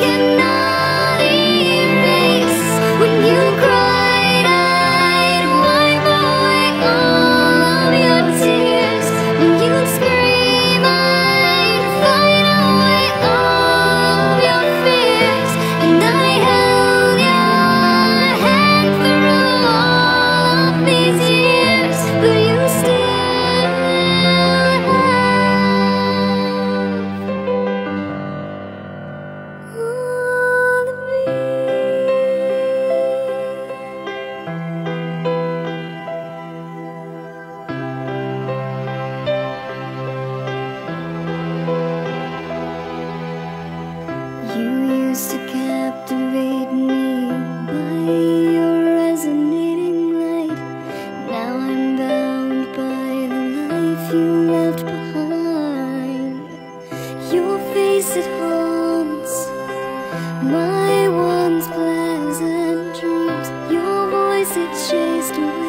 cannot you left behind. Your face it haunts my once pleasant dreams. Your voice it chased away